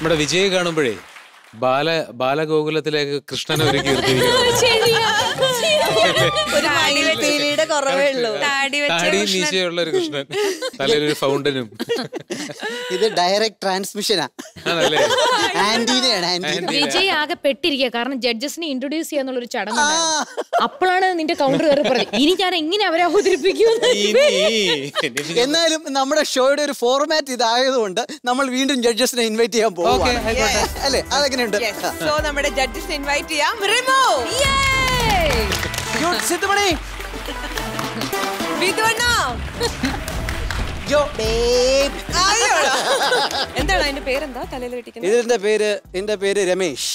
നമ്മുടെ വിജയ് കാണുമ്പോഴേ ബാല ബാലഗോകുലത്തിലേക്ക് കൃഷ്ണനെ ഒരുക്കി കുറവേ ഉള്ളൂ. താടി വെച്ച മീശയുള്ള ഒരു കൃഷ്ണൻ. തലയിലൊരു ഫൗണ്ടനും. ഇത് ഡയറക്റ്റ് ട്രാൻസ്മിഷനാ വിജയ് ആകെ പെട്ടിരിക്കുക കാരണം ജഡ്ജസിനെ ഇൻട്രൊഡ്യൂസ് ചെയ്യാന്നുള്ള ഒരു ചടങ്ങ് അപ്പോഴാണ് നിന്റെ കൗണ്ടർ കയറി പറഞ്ഞത് ഇനി ഞാൻ എങ്ങനെ അവരെ അവതരിപ്പിക്കും? എന്നാലും നമ്മുടെ ഷോയുടെ ഒരു ഫോർമാറ്റ് ഇതായതുകൊണ്ട് നമ്മൾ വീണ്ടും ജഡ്ജസിനെ ഇൻവൈറ്റ് ചെയ്യാൻ പോകും അല്ലേ? അതെങ്ങനെയുണ്ട്? സോ നമ്മുടെ ജഡ്ജസ് ഇൻവൈറ്റ് ചെയ്യാം. റിമോ സിദ്ധുമണി. എന്താണ് അതിന്റെ പേരെന്താ? തലയിൽ വെട്ടിക്കുന്നത്? ഇതിന്റെ പേര് എന്റെ പേര് രമേശ്.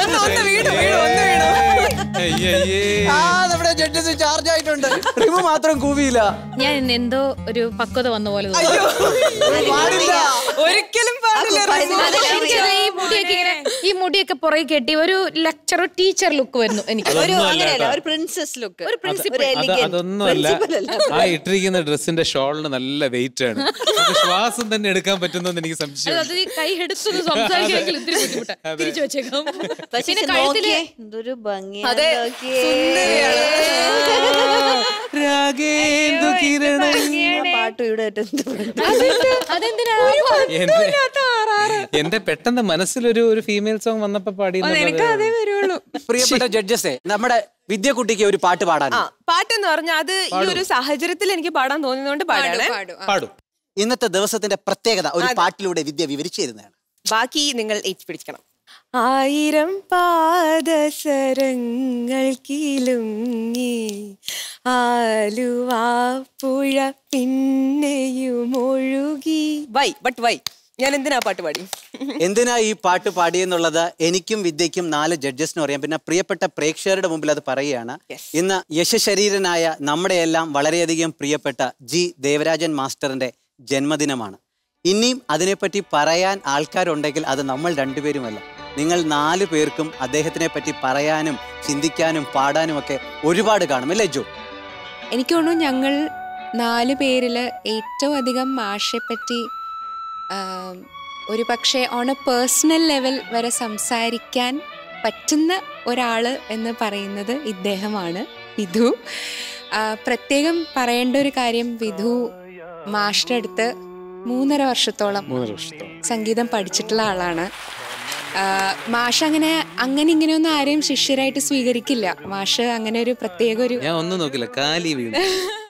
ഒന്ന് ഒന്ന് വീണു വീണു ഒന്ന്. ആ നമ്മുടെ ജഡ്ജസ് ചാർജ് ആയിട്ടുണ്ട്. റിമു മാത്രം കൂവിയില്ല. ഞാൻ എന്തോ ഒരു പക്വത വന്ന പോലെ തോന്നി. പാടില്ല. ഒരിക്കലും പാടില്ല റിമു. അത് ഈ മുടിയൊക്കെ ഇങ്ങനെ ഈ മുടിയൊക്കെ പുറകെ കെട്ടി ഒരു ലെക്ചർ ടീച്ചർ ലുക്ക് വരുന്നു എനിക്ക്. ഒരു അങ്ങനെയല്ല ഒരു പ്രിൻസസ് ലുക്ക് ഒരു പ്രിൻസിപ്പൽ അതൊന്നുമല്ല. അല്ല. ആ ഇട്ടിരിക്കുന്ന ഡ്രസ്സിന്റെ ഷോളിന് നല്ല വെയിറ്റ് ആണ്. ശ്വാസം തന്നെ എടുക്കാൻ പറ്റുന്നു എനിക്ക് സംശയം അത് ഈ കൈ എടുത്തു സംസാരിക്കണമെങ്കിൽ ഇത്തിരി ബുദ്ധിമുട്ടാ. തിരിച്ചു വെച്ചേക്കാം. പിന്നെ കഴുത്തിൽ എന്തൊരു ഭംഗി അതെ. സുന്ദരിയാണ്. രാഗേന്ദു കിരണങ്ങൾ. പാട്ട് ഇവിടെ അതെന്തിനാ? എന്റെ പെട്ടെന്ന് മനസ്സിലൊരു ഒരു ഫീമെയിൽ സോങ് വന്നപ്പോ പാടി എനിക്ക് അതേ വരുള്ളൂ. പ്രിയപ്പെട്ട ജഡ്ജസ് നമ്മുടെ വിദ്യകുട്ടിക്ക് ഒരു പാട്ട് പാടാൻ പാട്ട് എന്ന് പറഞ്ഞാൽ അത് ഈ ഒരു സാഹചര്യത്തിൽ എനിക്ക് പാടാൻ തോന്നിയതുകൊണ്ട് പാടാണ്. പാടും. ഇന്നത്തെ ദിവസത്തിന്റെ പ്രത്യേകത ഒരു പാട്ടിലൂടെ വിദ്യ വിവരിച്ചു തരുന്നതാണ് ബാക്കി നിങ്ങൾ ഏറ്റുപിടിക്കണം ആയിരം പാദസരങ്ങൾ കിലുങ്ങി ആലുവാ പുഴ പിന്നെയും ഒഴുകി. വൈ ബട്ട് വൈ ഞാൻ എന്തിനാ പാട്ട് പാടി? എന്തിനാ ഈ പാട്ട് പാടി പാടിയെന്നുള്ളത് എനിക്കും വിദ്യയ്ക്കും നാല് ജഡ്ജസിനും അറിയാം. പിന്നെ പ്രിയപ്പെട്ട പ്രേക്ഷകരുടെ മുമ്പിൽ അത് പറയുകയാണ്. ഇന്ന് യശശരീരനായ നമ്മുടെയെല്ലാം വളരെയധികം പ്രിയപ്പെട്ട ജി ദേവരാജൻ മാസ്റ്ററിന്റെ ജന്മദിനമാണ്. ഇനിയും അതിനെപ്പറ്റി പറയാൻ ആൾക്കാരുണ്ടെങ്കിൽ അത് നമ്മൾ രണ്ടുപേരുമല്ല. നിങ്ങൾ നാല് പേർക്കും അദ്ദേഹത്തിനെ പറ്റി പറയാനും ചിന്തിക്കാനും പാടാനും ഒക്കെ ഒരുപാട് കാണും. അല്ലേ ജോ? എനിക്ക് തോന്നുന്നു ഞങ്ങൾ നാല് പേരിൽ ഏറ്റവും അധികം മാഷെപ്പറ്റി ഒരു പക്ഷേ ഓൺ എ പേഴ്സണൽ ലെവൽ വരെ സംസാരിക്കാൻ പറ്റുന്ന ഒരാൾ എന്ന് പറയുന്നത് ഇദ്ദേഹമാണ് വിധു. പ്രത്യേകം പറയേണ്ട ഒരു കാര്യം വിധു മാഷിന്റെ അടുത്ത് മൂന്നര വർഷത്തോളം സംഗീതം പഠിച്ചിട്ടുള്ള ആളാണ്. മാഷ മാഷ് അങ്ങനെ അങ്ങനെ ഇങ്ങനെയൊന്നും ആരെയും ശിഷ്യരായിട്ട് സ്വീകരിക്കില്ല. മാഷ് അങ്ങനെ ഒരു പ്രത്യേക ഒരു ഞാൻ ഒന്നും നോക്കില്ല കാലി വീണു.